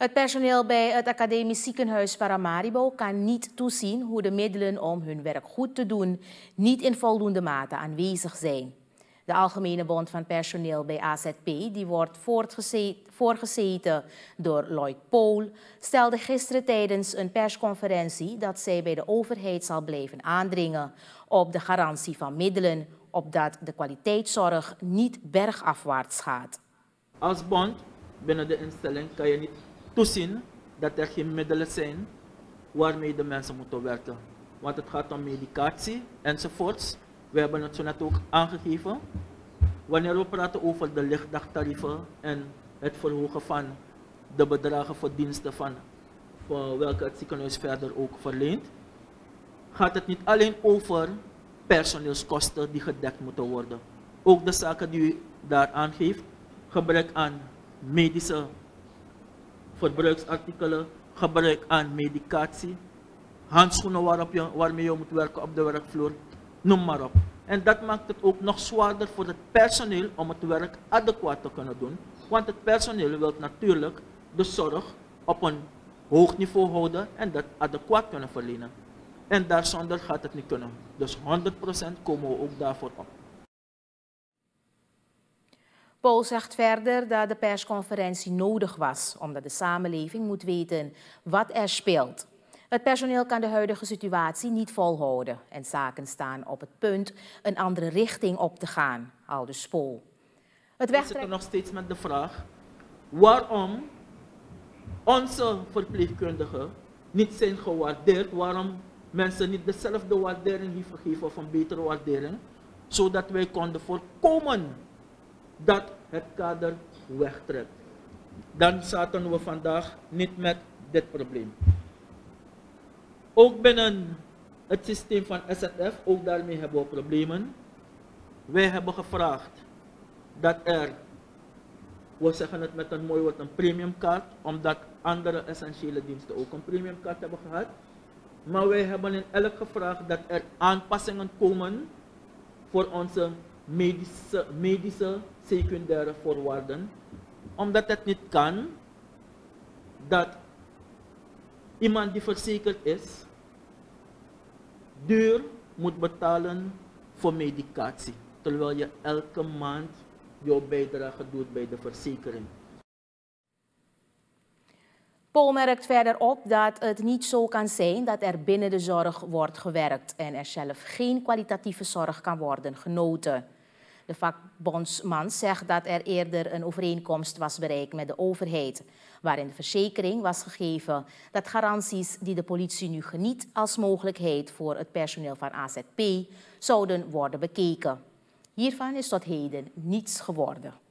Het personeel bij het Academisch Ziekenhuis Paramaribo kan niet toezien hoe de middelen om hun werk goed te doen niet in voldoende mate aanwezig zijn. De Algemene Bond van Personeel bij AZP, die wordt voorgezeten door Lloyd Pool, stelde gisteren tijdens een persconferentie dat zij bij de overheid zal blijven aandringen op de garantie van middelen, opdat de kwaliteitszorg niet bergafwaarts gaat. Als bond binnen de instelling kan je niet toezien dat er geen middelen zijn waarmee de mensen moeten werken. Want het gaat om medicatie enzovoorts. We hebben het zo net ook aangegeven. Wanneer we praten over de lichtdagtarieven en het verhogen van de bedragen voor diensten van, voor welke het ziekenhuis verder ook verleent, gaat het niet alleen over personeelskosten die gedekt moeten worden. Ook de zaken die u daar aangeeft, gebrek aan medische verbruiksartikelen, gebrek aan medicatie, handschoenen waarop je, waarmee je moet werken op de werkvloer, noem maar op. En dat maakt het ook nog zwaarder voor het personeel om het werk adequaat te kunnen doen. Want het personeel wil natuurlijk de zorg op een hoog niveau houden en dat adequaat kunnen verlenen. En daarzonder gaat het niet kunnen. Dus 100% komen we ook daarvoor op. Paul zegt verder dat de persconferentie nodig was, omdat de samenleving moet weten wat er speelt. Het personeel kan de huidige situatie niet volhouden en zaken staan op het punt een andere richting op te gaan, aldus Pol. Het We zitten nog steeds met de vraag waarom onze verpleegkundigen niet zijn gewaardeerd, waarom mensen niet dezelfde waardering hebben gegeven of een betere waardering, zodat wij konden voorkomen dat het kader wegtrekt. Dan zaten we vandaag niet met dit probleem. Ook binnen het systeem van SZF, ook daarmee hebben we problemen. Wij hebben gevraagd dat er, we zeggen het met een mooi woord, een premiumkaart, omdat andere essentiële diensten ook een premiumkaart hebben gehad. Maar wij hebben in elk gevraagd dat er aanpassingen komen voor onze medische, medische secundaire voorwaarden. Omdat het niet kan dat iemand die verzekerd is, duur moet betalen voor medicatie. Terwijl je elke maand jouw bijdrage doet bij de verzekering. Paul merkt verder op dat het niet zo kan zijn dat er binnen de zorg wordt gewerkt en er zelf geen kwalitatieve zorg kan worden genoten. De vakbondsman zegt dat er eerder een overeenkomst was bereikt met de overheid, waarin de verzekering was gegeven dat garanties die de politie nu geniet als mogelijkheid voor het personeel van AZP zouden worden bekeken. Hiervan is tot heden niets geworden.